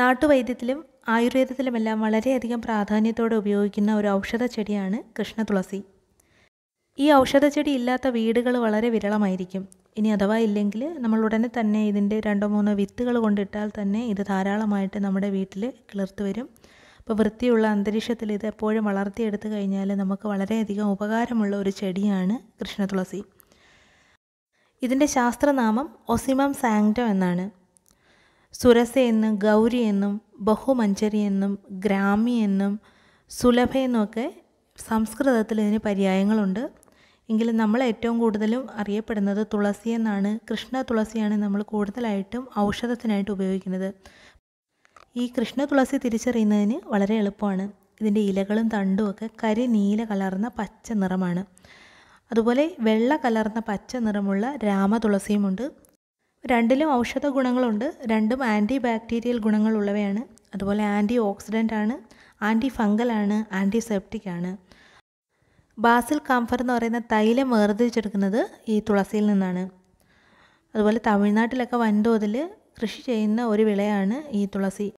നാട്ടുവൈദ്യത്തിലും ആയുർവേദത്തിലുമെല്ലാം വളരെയധികം പ്രാധാന്യത്തോടെ ഉപയോഗിക്കുന്ന ഒരു ഔഷധ ചെടിയാണ് കൃഷ്ണ തുളസി ഈ ഔഷധച്ചെടി ഇല്ലാത്ത വീടുകൾ വളരെ വിരളമായിരിക്കും. ഇനി അഥവാ ഇല്ലെങ്കിൽ നമ്മൾ ഉടനെ തന്നെ ഇതിന്റെ രണ്ടോ മൂന്നോ വിത്തുകൾ കൊണ്ടിട്ടാൽ തന്നെ ഇത് ധാരാളമായിട്ട് നമ്മുടെ വീട്ടിൽ കിളിർത്ത് വരും. അപ്പോൾ വൃത്തിയുള്ള അന്തരീക്ഷത്തിൽ ഇത് എപ്പോഴും വളർത്തിയെടുത്തു കഴിഞ്ഞാൽ നമുക്ക് വളരെയധികം ഉപകാരമുള്ള ഒരു ചെടിയാണ് കൃഷ്ണ തുളസി ഇതിന്റെ ശാസ്ത്രനാമം ഒസിമം സാങ്റ്റോ എന്നാണ്. സുരസ എന്നും ഗൗരി എന്നും ബഹുമഞ്ചരി എന്നും ഗ്രാമി എന്നും സുലഭ എന്നുമൊക്കെ സംസ്കൃതത്തിൽ ഇതിന് പര്യായങ്ങളുണ്ട്. എങ്കിലും നമ്മൾ ഏറ്റവും കൂടുതലും അറിയപ്പെടുന്നത് തുളസി എന്നാണ്. കൃഷ്ണ തുളസിയാണ് നമ്മൾ കൂടുതലായിട്ടും ഔഷധത്തിനായിട്ട് ഉപയോഗിക്കുന്നത്. ഈ കൃഷ്ണ തുളസി തിരിച്ചറിയുന്നതിന് വളരെ എളുപ്പമാണ്. ഇതിന്റെ ഇലകളും തണ്ടും ഒക്കെ കരി നീല കലർന്ന പച്ച നിറമാണ്. അതുപോലെ വെള്ള കലർന്ന പച്ച നിറമുള്ള രാമതുളസിയുമുണ്ട്. രണ്ടിലും ഔഷധ ഗുണങ്ങളുണ്ട്. രണ്ടും ആന്റി ബാക്ടീരിയൽ ഗുണങ്ങളുള്ളവയാണ്. അതുപോലെ ആന്റി ഓക്സിഡന്റ് ആണ് ആന്റി ഫംഗലാണ് ആന്റിസെപ്റ്റിക് ആണ്. ബാസിൽ കാംഫർ എന്ന് പറയുന്ന തൈലം വേർതിരിച്ചെടുക്കുന്നത് ഈ തുളസിയിൽ നിന്നാണ്. അതുപോലെ തമിഴ്നാട്ടിലൊക്കെ വൻതോതിൽ കൃഷി ചെയ്യുന്ന ഒരു വിളയാണ് ഈ തുളസി.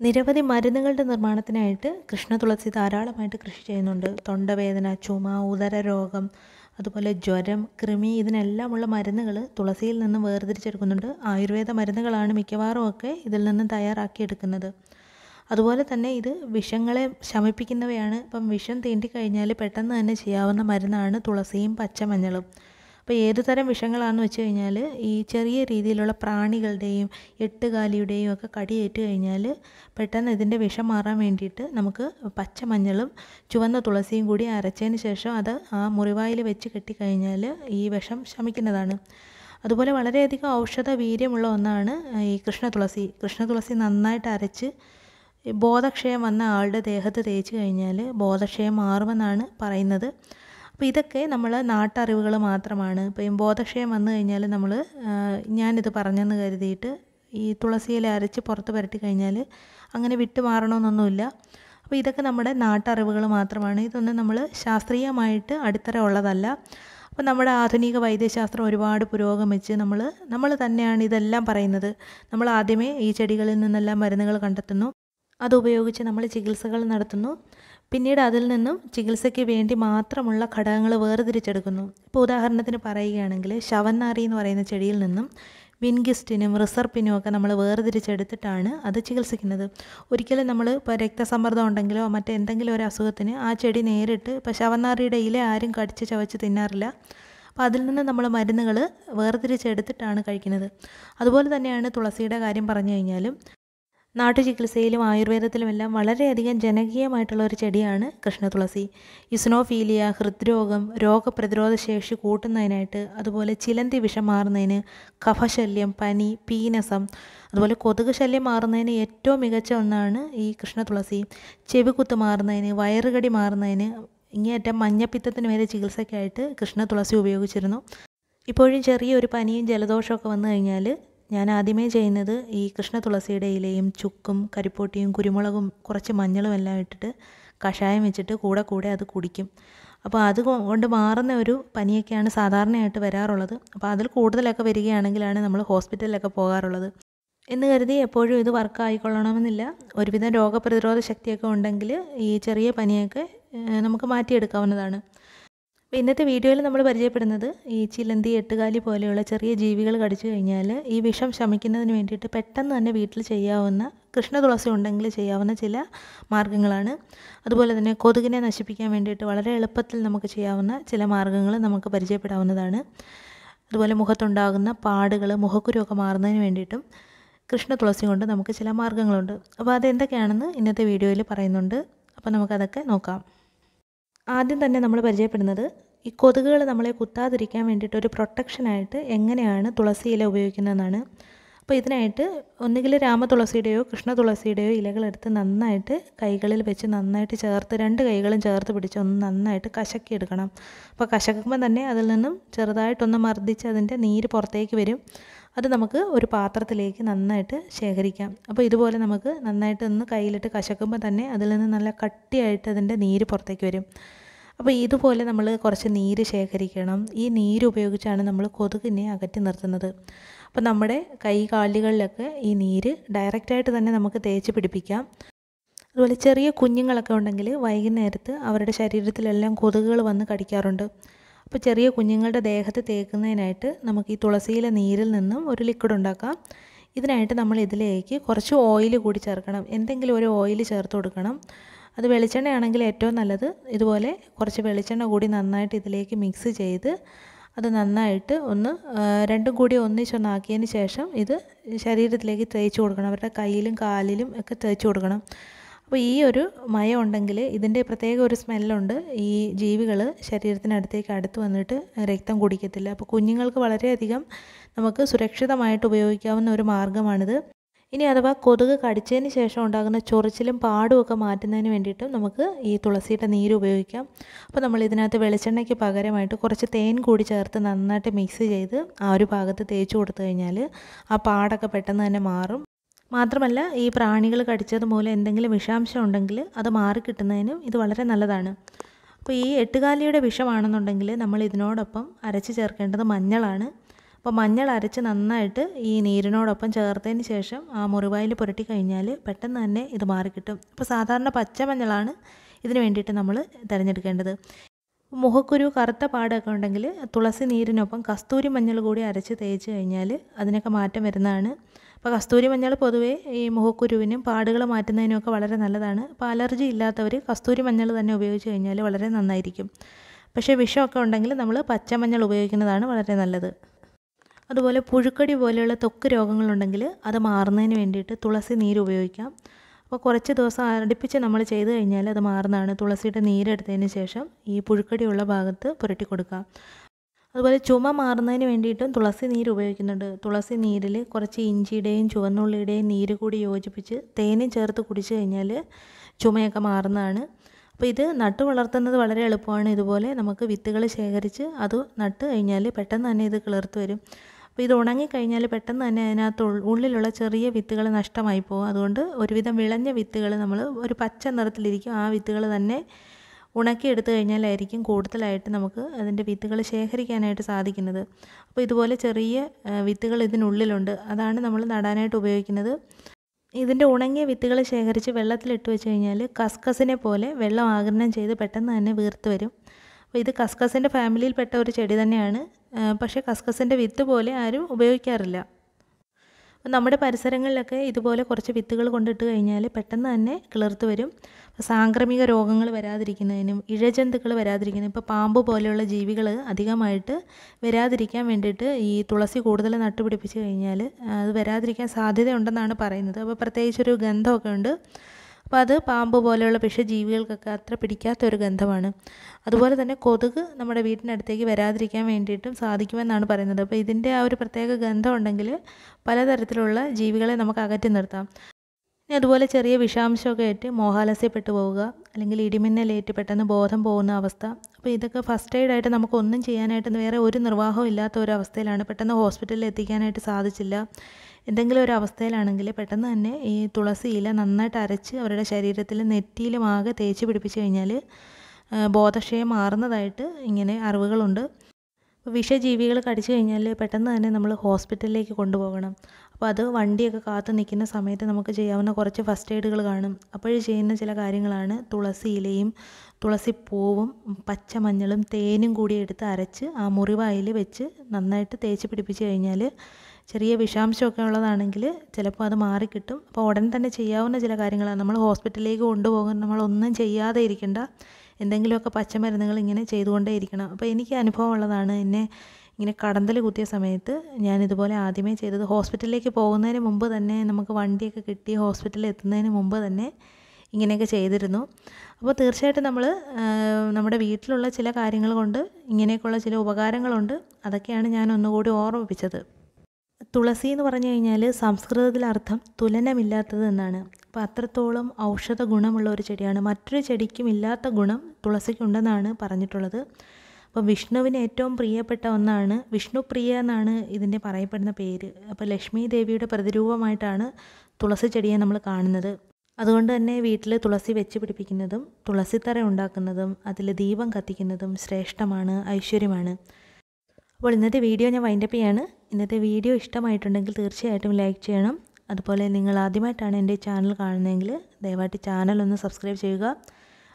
നിരവധി മരുന്നുകളുടെ നിർമ്മാണത്തിനായിട്ട് കൃഷ്ണ തുളസി ധാരാളമായിട്ട് കൃഷി ചെയ്യുന്നുണ്ട്. തൊണ്ടവേദന ചുമ ഉദര രോഗം അതുപോലെ ജ്വരം കൃമി ഇതിനെല്ലാമുള്ള മരുന്നുകൾ തുളസിയിൽ നിന്ന് വേർതിരിച്ചെടുക്കുന്നുണ്ട്. ആയുർവേദ മരുന്നുകളാണ് മിക്കവാറും ഒക്കെ ഇതിൽ നിന്ന് തയ്യാറാക്കിയെടുക്കുന്നത്. അതുപോലെ തന്നെ ഇത് വിഷങ്ങളെ ശമിപ്പിക്കുന്നവയാണ്. ഇപ്പം വിഷം തീണ്ടിക്കഴിഞ്ഞാൽ പെട്ടെന്ന് തന്നെ ചെയ്യാവുന്ന മരുന്നാണ് തുളസിയും പച്ചമഞ്ഞളും. അപ്പോൾ ഏത് തരം വിഷങ്ങളാണെന്ന് വെച്ച് കഴിഞ്ഞാൽ ഈ ചെറിയ രീതിയിലുള്ള പ്രാണികളുടെയും എട്ടുകാലിയുടെയും ഒക്കെ കടിയേറ്റ് കഴിഞ്ഞാൽ പെട്ടെന്ന് ഇതിന്റെ വിഷം മാറാൻ വേണ്ടിയിട്ട് നമുക്ക് പച്ചമഞ്ഞളും ചുവന്ന തുളസിയും കൂടി അരച്ചതിന് ശേഷം അത് ആ മുറിവായിൽ വെച്ച് കെട്ടിക്കഴിഞ്ഞാൽ ഈ വിഷം ശമിക്കുന്നതാണ്. അതുപോലെ വളരെയധികം ഔഷധ വീര്യമുള്ള ഒന്നാണ് ഈ കൃഷ്ണ തുളസി. കൃഷ്ണ തുളസി നന്നായിട്ട് അരച്ച് ബോധക്ഷയം വന്ന ആളുടെ ദേഹത്ത് തേച്ച് കഴിഞ്ഞാൽ ബോധക്ഷയം മാറുമെന്നാണ് പറയുന്നത്. അപ്പോൾ ഇതൊക്കെ നമ്മൾ നാട്ടറിവുകൾ മാത്രമാണ്. ഇപ്പോൾ ഈ ബോധക്ഷയം വന്നു കഴിഞ്ഞാൽ നമ്മൾ ഞാനിത് പറഞ്ഞെന്ന് കരുതിയിട്ട് ഈ തുളസിയില അരച്ച് പുറത്ത് പുരട്ടി കഴിഞ്ഞാൽ അങ്ങനെ വിട്ടു മാറണമെന്നൊന്നുമില്ല. അപ്പോൾ ഇതൊക്കെ നമ്മുടെ നാട്ടറിവുകൾ മാത്രമാണ്. ഇതൊന്നും നമ്മൾ ശാസ്ത്രീയമായിട്ട് അടിത്തറ ഉള്ളതല്ല. അപ്പോൾ നമ്മുടെ ആധുനിക വൈദ്യശാസ്ത്രം ഒരുപാട് പുരോഗമിച്ച് നമ്മൾ നമ്മൾ തന്നെയാണ് ഇതെല്ലാം പറയുന്നത്. നമ്മൾ ആദ്യമേ ഈ ചെടികളിൽ നിന്നെല്ലാം മരുന്നുകൾ കണ്ടെത്തുന്നു. അതുപയോഗിച്ച് നമ്മൾ ചികിത്സകൾ നടത്തുന്നു. പിന്നീട് അതിൽ നിന്നും ചികിത്സയ്ക്ക് വേണ്ടി മാത്രമുള്ള ഘടകങ്ങൾ വേർതിരിച്ചെടുക്കുന്നു. ഇപ്പോൾ ഉദാഹരണത്തിന് പറയുകയാണെങ്കിൽ ശവന്നാറി എന്ന് പറയുന്ന ചെടിയിൽ നിന്നും വിൻഗിസ്റ്റിനും റിസർപ്പിനും ഒക്കെ നമ്മൾ വേർതിരിച്ചെടുത്തിട്ടാണ് അത് ചികിത്സിക്കുന്നത്. ഒരിക്കലും നമ്മൾ ഇപ്പോൾ രക്തസമ്മർദ്ദം ഉണ്ടെങ്കിലോ മറ്റെന്തെങ്കിലും ഒരു അസുഖത്തിന് ആ ചെടി നേരിട്ട് ഇപ്പോൾ ശവന്നാറിയുടെ ഇല ആരും കടിച്ച് ചവച്ച് തിന്നാറില്ല. അപ്പോൾ അതിൽ നിന്ന് നമ്മൾ മരുന്നുകൾ വേർതിരിച്ചെടുത്തിട്ടാണ് കഴിക്കുന്നത്. അതുപോലെ തന്നെയാണ് തുളസിയുടെ കാര്യം പറഞ്ഞു കഴിഞ്ഞാലും നാട്ടുചികിത്സയിലും ആയുർവേദത്തിലുമെല്ലാം വളരെയധികം ജനകീയമായിട്ടുള്ള ഒരു ചെടിയാണ് കൃഷ്ണതുളസി ഇസ്നോഫീലിയ ഹൃദ്രോഗം രോഗപ്രതിരോധ ശേഷി കൂട്ടുന്നതിനായിട്ട് അതുപോലെ ചിലന്തി വിഷം മാറുന്നതിന് കഫശല്യം പനി പീനസം അതുപോലെ കൊതുക് ശല്യം മാറുന്നതിന് ഏറ്റവും മികച്ച ഒന്നാണ് ഈ കൃഷ്ണതുളസി ചെവിക്കുത്ത് മാറുന്നതിന് വയറുകടി മാറുന്നതിന് ഇങ്ങേയറ്റം മഞ്ഞപ്പിത്തത്തിന് വരെ ചികിത്സയ്ക്കായിട്ട് കൃഷ്ണ തുളസി ഉപയോഗിച്ചിരുന്നു. ഇപ്പോഴും ചെറിയൊരു പനിയും ജലദോഷമൊക്കെ വന്നു കഴിഞ്ഞാൽ ഞാൻ ആദ്യമേ ചെയ്യുന്നത് ഈ കൃഷ്ണ തുളസിയുടെ ഇലയും ചുക്കും കരിപ്പോട്ടിയും കുരുമുളകും കുറച്ച് മഞ്ഞളും എല്ലാം ഇട്ടിട്ട് കഷായം വെച്ചിട്ട് കൂടെ കൂടെ അത് കുടിക്കും. അപ്പോൾ അത് കൊണ്ട് മാറുന്ന ഒരു പനിയൊക്കെയാണ് സാധാരണയായിട്ട് വരാറുള്ളത്. അപ്പോൾ അതിൽ കൂടുതലൊക്കെ വരികയാണെങ്കിലാണ് നമ്മൾ ഹോസ്പിറ്റലിലൊക്കെ പോകാറുള്ളത്. എന്ന് കരുതി എപ്പോഴും ഇത് വർക്ക് ആയിക്കൊള്ളണമെന്നില്ല. ഒരുവിധം രോഗപ്രതിരോധ ശക്തിയൊക്കെ ഉണ്ടെങ്കിൽ ഈ ചെറിയ പനിയൊക്കെ നമുക്ക് മാറ്റിയെടുക്കാവുന്നതാണ്. അപ്പോൾ ഇന്നത്തെ വീഡിയോയിൽ നമ്മൾ പരിചയപ്പെടുന്നത് ഈ ചിലന്തി എട്ടുകാലി പോലെയുള്ള ചെറിയ ജീവികൾ കടിച്ചു കഴിഞ്ഞാൽ ഈ വിഷം ശമിക്കുന്നതിന് വേണ്ടിയിട്ട് പെട്ടെന്ന് തന്നെ വീട്ടിൽ ചെയ്യാവുന്ന കൃഷ്ണ തുളസി ഉണ്ടെങ്കിൽ ചെയ്യാവുന്ന ചില മാർഗങ്ങളാണ്. അതുപോലെ തന്നെ കൊതുകിനെ നശിപ്പിക്കാൻ വേണ്ടിയിട്ട് വളരെ എളുപ്പത്തിൽ നമുക്ക് ചെയ്യാവുന്ന ചില മാർഗങ്ങൾ നമുക്ക് പരിചയപ്പെടാവുന്നതാണ്. അതുപോലെ മുഖത്തുണ്ടാകുന്ന പാടുകൾ മുഖക്കുരുവൊക്കെ മാറുന്നതിന് വേണ്ടിയിട്ടും കൃഷ്ണ തുളസി കൊണ്ട് നമുക്ക് ചില മാർഗങ്ങളുണ്ട്. അപ്പോൾ അതെന്തൊക്കെയാണെന്ന് ഇന്നത്തെ വീഡിയോയിൽ പറയുന്നുണ്ട്. അപ്പോൾ നമുക്കതൊക്കെ നോക്കാം. ആദ്യം തന്നെ നമ്മൾ പരിചയപ്പെടുന്നത് ഈ കൊതുകുകൾ നമ്മളെ കുത്താതിരിക്കാൻ വേണ്ടിയിട്ട് ഒരു പ്രൊട്ടക്ഷനായിട്ട് എങ്ങനെയാണ് തുളസി ഇല ഉപയോഗിക്കുന്നതെന്നാണ്. അപ്പോൾ ഇതിനായിട്ട് ഒന്നുകിൽ രാമതുളസിയുടെയോ കൃഷ്ണ തുളസിയുടെയോ ഇലകളെടുത്ത് നന്നായിട്ട് കൈകളിൽ വെച്ച് നന്നായിട്ട് ചേർത്ത് രണ്ട് കൈകളും ചേർത്ത് പിടിച്ച് ഒന്ന് നന്നായിട്ട് കശക്കി എടുക്കണം. അപ്പോൾ കശക്കുമ്പോൾ തന്നെ അതിൽ നിന്നും ചെറുതായിട്ടൊന്ന് മർദ്ദിച്ച് അതിന്റെ നീര് പുറത്തേക്ക് വരും. അത് നമുക്ക് ഒരു പാത്രത്തിലേക്ക് നന്നായിട്ട് ശേഖരിക്കാം. അപ്പോൾ ഇതുപോലെ നമുക്ക് നന്നായിട്ട് ഒന്ന് കയ്യിലിട്ട് കശക്കുമ്പോൾ തന്നെ അതിൽ നിന്ന് നല്ല കട്ടിയായിട്ട് അതിന്റെ നീര് പുറത്തേക്ക് വരും. അപ്പോൾ ഇതുപോലെ നമ്മൾ കുറച്ച് നീര് ശേഖരിക്കണം. ഈ നീര് ഉപയോഗിച്ചാണ് നമ്മൾ കൊതുകിനെ അകറ്റി നിർത്തുന്നത്. അപ്പോൾ നമ്മുടെ കൈ കാലുകളിലൊക്കെ ഈ നീര് ഡയറക്റ്റായിട്ട് തന്നെ നമുക്ക് തേച്ച് പിടിപ്പിക്കാം. അതുപോലെ ചെറിയ കുഞ്ഞുങ്ങളൊക്കെ ഉണ്ടെങ്കിൽ വൈകുന്നേരത്ത് അവരുടെ ശരീരത്തിലെല്ലാം കൊതുകുകൾ വന്ന് കടിക്കാറുണ്ട്. അപ്പോൾ ചെറിയ കുഞ്ഞുങ്ങളുടെ ദേഹത്ത് തേക്കുന്നതിനായിട്ട് നമുക്ക് ഈ തുളസിയിലെ നീരിൽ നിന്നും ഒരു ലിക്വിഡ് ഉണ്ടാക്കാം. ഇതിനായിട്ട് നമ്മൾ ഇതിലേക്ക് കുറച്ച് ഓയിൽ കൂടി ചേർക്കണം. എന്തെങ്കിലും ഒരു ഓയിൽ ചേർത്ത് കൊടുക്കണം. അത് വെളിച്ചെണ്ണയാണെങ്കിൽ ഏറ്റവും നല്ലത് ഇതുപോലെ കുറച്ച് വെളിച്ചെണ്ണ കൂടി നന്നായിട്ട് ഇതിലേക്ക് മിക്സ് ചെയ്ത് അത് നന്നായിട്ട് ഒന്ന് രണ്ടും കൂടി ഒന്നിച്ചൊന്നാക്കിയതിന് ശേഷം ഇത് ശരീരത്തിലേക്ക് തേച്ച് കൊടുക്കണം. അവരുടെ കയ്യിലും കാലിലും ഒക്കെ തേച്ച് കൊടുക്കണം. അപ്പോൾ ഈ ഒരു മയം ഉണ്ടെങ്കിൽ ഇതിന്റെ പ്രത്യേക ഒരു സ്മെല്ലുണ്ട്. ഈ ജീവികൾ ശരീരത്തിനടുത്തേക്ക് അടുത്ത് വന്നിട്ട് രക്തം കുടിക്കത്തില്ല. അപ്പോൾ കുഞ്ഞുങ്ങൾക്ക് വളരെയധികം നമുക്ക് സുരക്ഷിതമായിട്ട് ഉപയോഗിക്കാവുന്ന ഒരു മാർഗമാണിത്. ഇനി അഥവാ കൊതുക് കടിച്ചതിന് ശേഷം ഉണ്ടാകുന്ന ചൊറിച്ചിലും പാടും ഒക്കെ മാറ്റുന്നതിന് വേണ്ടിയിട്ടും നമുക്ക് ഈ തുളസിയുടെ നീര് ഉപയോഗിക്കാം. അപ്പോൾ നമ്മൾ ഇതിനകത്ത് വെളിച്ചെണ്ണയ്ക്ക് പകരമായിട്ട് കുറച്ച് തേൻ കൂടി ചേർത്ത് നന്നായിട്ട് മിക്സ് ചെയ്ത് ആ ഒരു ഭാഗത്ത് തേച്ച് കൊടുത്തു കഴിഞ്ഞാൽ ആ പാടൊക്കെ പെട്ടെന്ന് തന്നെ മാറും. മാത്രമല്ല ഈ പ്രാണികൾ കടിച്ചത് മൂലം എന്തെങ്കിലും വിഷാംശം ഉണ്ടെങ്കിൽ അത് മാറിക്കിട്ടുന്നതിനും ഇത് വളരെ നല്ലതാണ്. അപ്പോൾ ഈ എട്ടുകാലിയുടെ വിഷമാണെന്നുണ്ടെങ്കിൽ നമ്മൾ ഇതിനോടൊപ്പം അരച്ച് ചേർക്കേണ്ടത് മഞ്ഞളാണ്. അപ്പോൾ മഞ്ഞൾ അരച്ച് നന്നായിട്ട് ഈ നീരിനോടൊപ്പം ചേർത്തതിന് ശേഷം ആ മുറിവായിൽ പുരട്ടി കഴിഞ്ഞാൽ പെട്ടെന്ന് തന്നെ ഇത് മാറിക്കിട്ടും. അപ്പോൾ സാധാരണ പച്ചമഞ്ഞളാണ് ഇതിന് വേണ്ടിയിട്ട് നമ്മൾ തിരഞ്ഞെടുക്കേണ്ടത്. മുഖക്കുരു കറുത്ത പാടൊക്കെ ഉണ്ടെങ്കിൽ തുളസി നീരിനൊപ്പം കസ്തൂരി മഞ്ഞൾ കൂടി അരച്ച് തേച്ച് കഴിഞ്ഞാൽ അതിനൊക്കെ മാറ്റം വരുന്നതാണ്. അപ്പോൾ കസ്തൂരി മഞ്ഞൾ പൊതുവേ ഈ മുഖക്കുരുവിനും പാടുകൾ മാറ്റുന്നതിനുമൊക്കെ വളരെ നല്ലതാണ്. അപ്പോൾ അലർജി ഇല്ലാത്തവർ കസ്തൂരി മഞ്ഞൾ തന്നെ ഉപയോഗിച്ച് കഴിഞ്ഞാൽ വളരെ നന്നായിരിക്കും. പക്ഷേ വിഷമൊക്കെ ഉണ്ടെങ്കിൽ നമ്മൾ പച്ചമഞ്ഞൾ ഉപയോഗിക്കുന്നതാണ് വളരെ നല്ലത്. അതുപോലെ പുഴുക്കടി പോലെയുള്ള ത്വക്ക് രോഗങ്ങളുണ്ടെങ്കിൽ അത് മാറുന്നതിന് വേണ്ടിയിട്ട് തുളസി നീര് ഉപയോഗിക്കാം. അപ്പോൾ കുറച്ച് ദിവസം അടുപ്പിച്ച് നമ്മൾ ചെയ്ത് കഴിഞ്ഞാൽ അത് മാറുന്നതാണ്. തുളസിയുടെ നീരെടുത്തതിന് ശേഷം ഈ പുഴുക്കടിയുള്ള ഭാഗത്ത് പുരട്ടി കൊടുക്കാം. അതുപോലെ ചുമ മാറുന്നതിന് വേണ്ടിയിട്ടും തുളസി നീര് ഉപയോഗിക്കുന്നുണ്ട്. തുളസി നീരിൽ കുറച്ച് ഇഞ്ചിയുടെയും ചുവന്നുള്ളിയുടെയും നീര് കൂടി യോജിപ്പിച്ച് തേനും ചേർത്ത് കുടിച്ച് കഴിഞ്ഞാൽ ചുമയൊക്കെ മാറുന്നതാണ്. അപ്പോൾ ഇത് നട്ട് വളർത്തുന്നത് വളരെ എളുപ്പമാണ്. ഇതുപോലെ നമുക്ക് വിത്തുകൾ ശേഖരിച്ച് അത് നട്ട് കഴിഞ്ഞാൽ പെട്ടെന്ന് തന്നെ ഇത് കിളിർത്ത് വരും. അപ്പോൾ ഇത് ഉണങ്ങിക്കഴിഞ്ഞാൽ പെട്ടെന്ന് തന്നെ അതിനകത്ത് ഉള്ളിലുള്ള ചെറിയ വിത്തുകൾ നഷ്ടമായി പോകും. അതുകൊണ്ട് ഒരുവിധം വിളഞ്ഞ വിത്തുകൾ നമ്മൾ ഒരു പച്ച നിറത്തിലിരിക്കും. ആ വിത്തുകൾ തന്നെ ഉണക്കിയെടുത്തു കഴിഞ്ഞാലായിരിക്കും കൂടുതലായിട്ട് നമുക്ക് അതിന്റെ വിത്തുകൾ ശേഖരിക്കാനായിട്ട് സാധിക്കുന്നത്. അപ്പോൾ ഇതുപോലെ ചെറിയ വിത്തുകൾ ഇതിനുള്ളിലുണ്ട്. അതാണ് നമ്മൾ നടാനായിട്ട് ഉപയോഗിക്കുന്നത്. ഇതിന്റെ ഉണങ്ങിയ വിത്തുകൾ ശേഖരിച്ച് വെള്ളത്തിലിട്ട് വെച്ച് കഴിഞ്ഞാൽ കസ്കസിനെ പോലെ വെള്ളം ആഗിരണം ചെയ്ത് പെട്ടെന്ന് തന്നെ വീർത്ത് വരും. അപ്പോൾ ഇത് കസ്കസിന്റെ ഫാമിലിയിൽപ്പെട്ട ഒരു ചെടി തന്നെയാണ്. പക്ഷേ കസ്കസിന്റെ വിത്ത് പോലെ ആരും ഉപയോഗിക്കാറില്ല. നമ്മുടെ പരിസരങ്ങളിലൊക്കെ ഇതുപോലെ കുറച്ച് വിത്തുകൾ കൊണ്ടിട്ട് കഴിഞ്ഞാൽ പെട്ടെന്ന് തന്നെ കിളിർത്ത് വരും. സാംക്രമിക രോഗങ്ങൾ വരാതിരിക്കുന്നതിനും ഇഴജന്തുക്കൾ വരാതിരിക്കുന്നതിനും ഇപ്പോൾ പാമ്പ് പോലെയുള്ള ജീവികൾ അധികമായിട്ട് വരാതിരിക്കാൻ വേണ്ടിയിട്ട് ഈ തുളസി കൂടുതൽ നട്ടുപിടിപ്പിച്ച് കഴിഞ്ഞാൽ അത് വരാതിരിക്കാൻ സാധ്യതയുണ്ടെന്നാണ് പറയുന്നത്. അപ്പോൾ പ്രത്യേകിച്ചൊരു ഗന്ധമൊക്കെ ഉണ്ട്. അപ്പോൾ അത് പാമ്പ് പോലെയുള്ള വിഷജീവികൾക്കൊക്കെ അത്ര പിടിക്കാത്ത ഒരു ഗന്ധമാണ്. അതുപോലെ തന്നെ കൊതുക് നമ്മുടെ വീട്ടിനടുത്തേക്ക് വരാതിരിക്കാൻ വേണ്ടിയിട്ടും സാധിക്കുമെന്നാണ് പറയുന്നത്. അപ്പോൾ ഇതിന്റെ ആ ഒരു പ്രത്യേക ഗന്ധം ഉണ്ടെങ്കിൽ പലതരത്തിലുള്ള ജീവികളെ നമുക്ക് അകറ്റി നിർത്താം. ഇനി അതുപോലെ ചെറിയ വിഷാംശമൊക്കെ ഏറ്റ് മോഹാലസ്യപ്പെട്ടു പോവുക അല്ലെങ്കിൽ ഇടിമിന്നലേറ്റ് പെട്ടെന്ന് ബോധം പോകുന്ന അവസ്ഥ. അപ്പോൾ ഇതൊക്കെ ഫസ്റ്റ് എയ്ഡ് ആയിട്ട് നമുക്ക് ഒന്നും ചെയ്യാനായിട്ട് വേറെ ഒരു നിർവാഹവും ഇല്ലാത്ത ഒരു അവസ്ഥയിലാണ് പെട്ടെന്ന് ഹോസ്പിറ്റലിൽ എത്തിക്കാനായിട്ട് സാധിച്ചില്ല. എന്തെങ്കിലും ഒരു അവസ്ഥയിലാണെങ്കിൽ പെട്ടെന്ന് തന്നെ ഈ തുളസി ഇല നന്നായിട്ട് അരച്ച് അവരുടെ ശരീരത്തിൽ നെറ്റിയിലും ആകെ തേച്ച് പിടിപ്പിച്ച് കഴിഞ്ഞാൽ ബോധക്ഷയം മാറുന്നതായിട്ട് ഇങ്ങനെ അറിവുകളുണ്ട്. വിഷജീവികൾ കടിച്ചു കഴിഞ്ഞാൽ പെട്ടെന്ന് തന്നെ നമ്മൾ ഹോസ്പിറ്റലിലേക്ക് കൊണ്ടുപോകണം. അപ്പോൾ അത് വണ്ടിയൊക്കെ കാത്തു നിൽക്കുന്ന സമയത്ത് നമുക്ക് ചെയ്യാവുന്ന കുറച്ച് ഫസ്റ്റ് എയ്ഡുകൾ കാണും. അപ്പോഴേ ചെയ്യുന്ന ചില കാര്യങ്ങളാണ് തുളസി ഇലയും തുളസി പൂവും പച്ചമഞ്ഞളും തേനും കൂടി എടുത്ത് അരച്ച് ആ മുറിവായിൽ വെച്ച് നന്നായിട്ട് തേച്ച് പിടിപ്പിച്ച് കഴിഞ്ഞാൽ ചെറിയ വിഷാംശമൊക്കെ ഉള്ളതാണെങ്കിൽ ചിലപ്പോൾ അത് മാറിക്കിട്ടും. അപ്പോൾ ഉടൻ തന്നെ ചെയ്യാവുന്ന ചില കാര്യങ്ങളാണ്. നമ്മൾ ഹോസ്പിറ്റലിലേക്ക് കൊണ്ടുപോകാൻ നമ്മളൊന്നും ചെയ്യാതെ ഇരിക്കേണ്ട. എന്തെങ്കിലുമൊക്കെ പച്ചമരുന്നുകൾ ഇങ്ങനെ ചെയ്തുകൊണ്ടേ ഇരിക്കണം. അപ്പോൾ എനിക്ക് അനുഭവം ഉള്ളതാണ് എന്നെ ഇങ്ങനെ കടന്തൽ കുത്തിയ സമയത്ത് ഞാൻ ഇതുപോലെ ആദ്യമേ ചെയ്തത്. ഹോസ്പിറ്റലിലേക്ക് പോകുന്നതിന് മുമ്പ് തന്നെ നമുക്ക് വണ്ടിയൊക്കെ കിട്ടി. ഹോസ്പിറ്റലിൽ എത്തുന്നതിന് മുമ്പ് തന്നെ ഇങ്ങനെയൊക്കെ ചെയ്തിരുന്നു. അപ്പോൾ തീർച്ചയായിട്ടും നമ്മൾ നമ്മുടെ വീട്ടിലുള്ള ചില കാര്യങ്ങൾ കൊണ്ട് ഇങ്ങനെയൊക്കെയുള്ള ചില ഉപകാരങ്ങളുണ്ട്. അതൊക്കെയാണ് ഞാൻ ഒന്നുകൂടി ഓർമ്മിപ്പിച്ചത്. തുളസി എന്ന് പറഞ്ഞു കഴിഞ്ഞാൽ സംസ്കൃതത്തിൽ അർത്ഥം തുലനമില്ലാത്തത് എന്നാണ്. അപ്പോൾ അത്രത്തോളം ഔഷധ ഗുണമുള്ള ഒരു ചെടിയാണ്. മറ്റൊരു ചെടിക്കും ഇല്ലാത്ത ഗുണം തുളസിക്കുണ്ടെന്നാണ് പറഞ്ഞിട്ടുള്ളത്. അപ്പോൾ വിഷ്ണുവിന് ഏറ്റവും പ്രിയപ്പെട്ട ഒന്നാണ് വിഷ്ണുപ്രിയ എന്നാണ് ഇതിന്റെ പറയപ്പെടുന്ന പേര്. അപ്പോൾ ലക്ഷ്മി ദേവിയുടെ പ്രതിരൂപമായിട്ടാണ് തുളസി ചെടിയെ നമ്മൾ കാണുന്നത്. അതുകൊണ്ട് തന്നെ വീട്ടിൽ തുളസി വെച്ച് പിടിപ്പിക്കുന്നതും തുളസിത്തറ ഉണ്ടാക്കുന്നതും അതിൽ ദീപം കത്തിക്കുന്നതും ശ്രേഷ്ഠമാണ് ഐശ്വര്യമാണ്. അപ്പോൾ ഇന്നത്തെ വീഡിയോ ഞാൻ വൈൻഡപ്പ് ചെയ്യാണ്. ഇന്നത്തെ വീഡിയോ ഇഷ്ടമായിട്ടുണ്ടെങ്കിൽ തീർച്ചയായിട്ടും ലൈക്ക് ചെയ്യണം. അതുപോലെ നിങ്ങൾ ആദ്യമായിട്ടാണ് എന്റെ ചാനൽ കാണുന്നതെങ്കിൽ ദയവായിട്ട് ചാനൽ ഒന്ന് സബ്സ്ക്രൈബ് ചെയ്യുക.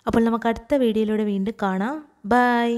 അപ്പോൾ നമുക്ക് അടുത്ത വീഡിയോയിലൂടെ വീണ്ടും കാണാം. ബൈ